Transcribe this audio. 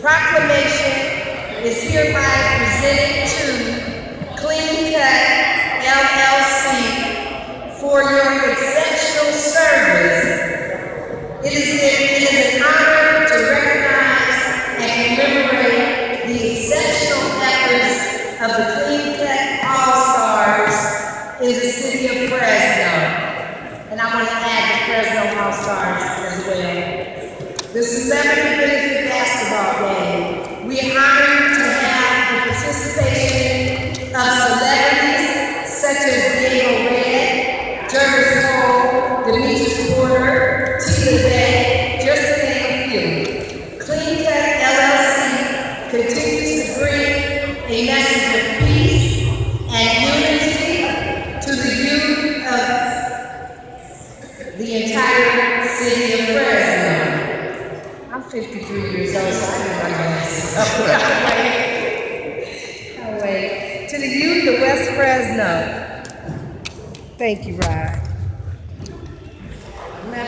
proclamation is hereby presented to Clean Cut LLC for your exceptional service. It is, it is an honor to recognize and commemorate the exceptional efforts of the Clean Cut All-Stars in the city of Fresno. And I want to add the Fresno All-Stars as well. The Celebrity Cole, Demetrius Porter, Tina Day, just to name a few. Clean Cut LLC continues to bring a message of peace and unity to the youth of the entire city of Fresno. I'm 53 years old, so I need my glasses. Wait. I'll wait. To the youth of West Fresno. Thank you, Rod.